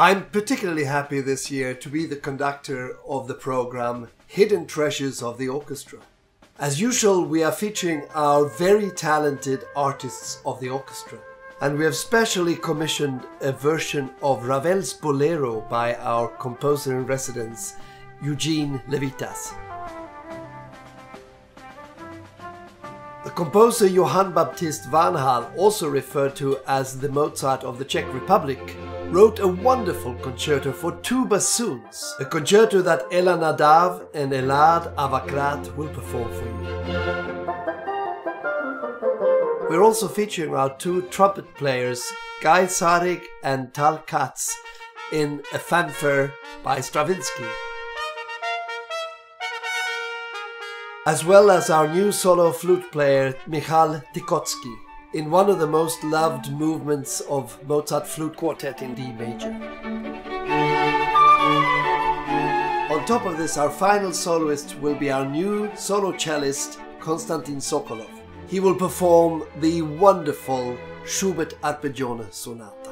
I'm particularly happy this year to be the conductor of the program Hidden Treasures of the Orchestra. As usual, we are featuring our very talented artists of the orchestra. And we have specially commissioned a version of Ravel's Bolero by our composer in residence, Eugene Levitas. The composer Johann Baptist Vanhal, also referred to as the Mozart of the Czech Republic, wrote a wonderful concerto for two bassoons, a concerto that Ella Nadav and Elad Avakrat will perform for you. We're also featuring our two trumpet players, Guy Sarig and Tal Katz, in a fanfare by Stravinsky. As well as our new solo flute player, Michal Tikotsky, in one of the most loved movements of Mozart Flute Quartet in D major. On top of this, our final soloist will be our new solo cellist, Konstantin Sokolov. He will perform the wonderful Schubert Arpeggione Sonata.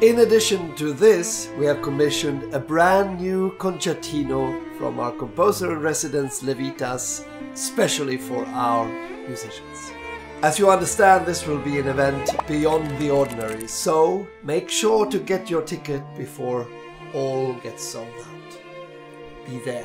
In addition to this, we have commissioned a brand new concertino from our composer in residence Levitas, specially for our musicians. As you understand, this will be an event beyond the ordinary, so make sure to get your ticket before all gets sold out. Be there.